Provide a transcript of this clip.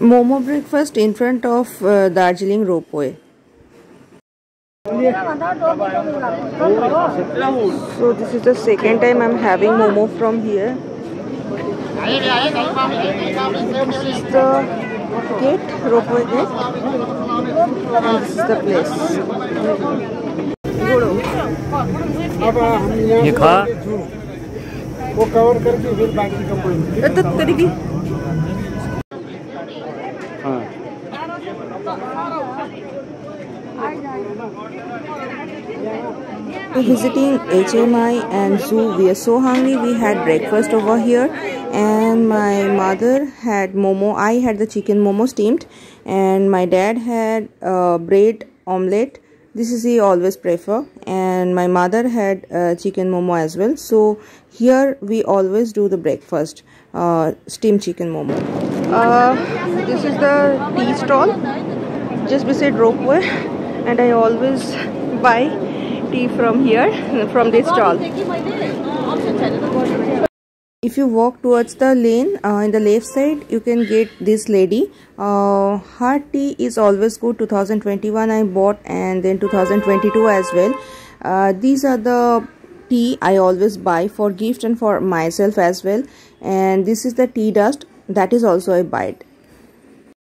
Momo breakfast in front of uh, Darjeeling Ropeway. So this is the second time I'm having momo from here. This is the gate, ropeway gate, and this is the place. ये खा वो cover करके फिर बाकी का कोई visiting HMI and zoo. We are so hungry. We had breakfast over here, and my mother had momo. I had the chicken momo steamed, and my dad had uh, bread omelette. This is he always prefer, and my mother had uh, chicken momo as well. So here we always do the breakfast, uh, steamed chicken momo. Uh, this is the tea stall. Just beside ropeway, and I always buy tea from here from this stall. If you walk towards the lane uh, in the left side you can get this lady. Uh, her tea is always good. 2021 i bought and then 2022 as well. Uh, these are the tea i always buy for gift and for myself as well. And this is the tea dust that is also a it